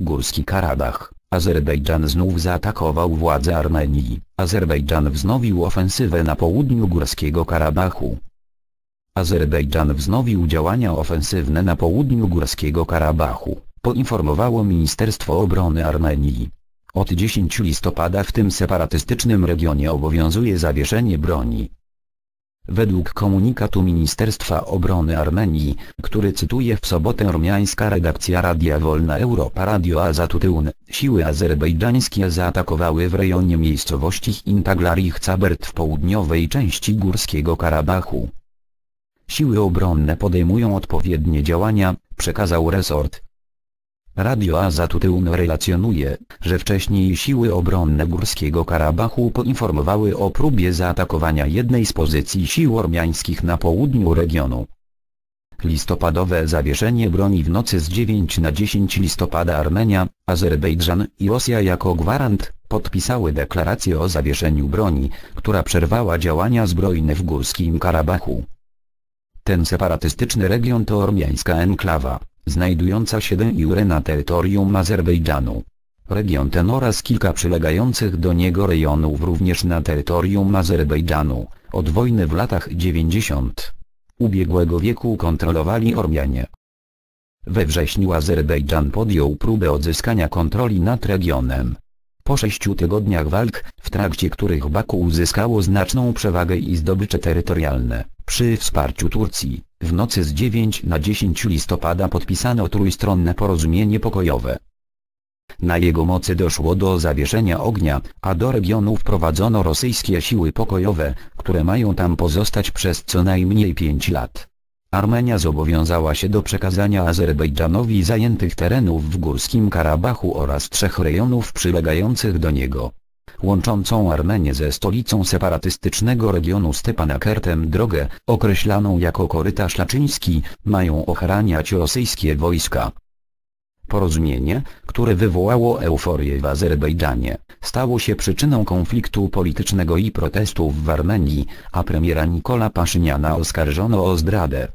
Górski Karabach. Azerbejdżan znów zaatakował władze Armenii. Azerbejdżan wznowił ofensywę na południu Górskiego Karabachu. Azerbejdżan wznowił działania ofensywne na południu Górskiego Karabachu, poinformowało Ministerstwo Obrony Armenii. Od 10 listopada w tym separatystycznym regionie obowiązuje zawieszenie broni. Według komunikatu Ministerstwa Obrony Armenii, który cytuje w sobotę ormiańska redakcja Radia Wolna Europa Radio Azatutyun, siły azerbejdżańskie zaatakowały w rejonie miejscowości Intaglarich Cabert w południowej części Górskiego Karabachu. Siły obronne podejmują odpowiednie działania, przekazał resort. Radio Azatutyun relacjonuje, że wcześniej siły obronne Górskiego Karabachu poinformowały o próbie zaatakowania jednej z pozycji sił ormiańskich na południu regionu. Listopadowe zawieszenie broni w nocy z 9 na 10 listopada Armenia, Azerbejdżan i Rosja jako gwarant, podpisały deklarację o zawieszeniu broni, która przerwała działania zbrojne w Górskim Karabachu. Ten separatystyczny region to ormiańska enklawa, znajdująca się de na terytorium Azerbejdżanu. Region ten oraz kilka przylegających do niego rejonów również na terytorium Azerbejdżanu, od wojny w latach 90. ubiegłego wieku kontrolowali Ormianie. We wrześniu Azerbejdżan podjął próbę odzyskania kontroli nad regionem. Po sześciu tygodniach walk, w trakcie których Baku uzyskało znaczną przewagę i zdobycze terytorialne, przy wsparciu Turcji, w nocy z 9 na 10 listopada podpisano trójstronne porozumienie pokojowe. Na jego mocy doszło do zawieszenia ognia, a do regionu wprowadzono rosyjskie siły pokojowe, które mają tam pozostać przez co najmniej 5 lat. Armenia zobowiązała się do przekazania Azerbejdżanowi zajętych terenów w Górskim Karabachu oraz trzech rejonów przylegających do niego. Łączącą Armenię ze stolicą separatystycznego regionu Stepanakertem drogę, określaną jako korytarz laczyński, mają ochraniać rosyjskie wojska. Porozumienie, które wywołało euforię w Azerbejdżanie, stało się przyczyną konfliktu politycznego i protestów w Armenii, a premiera Nikola Paszyniana oskarżono o zdradę.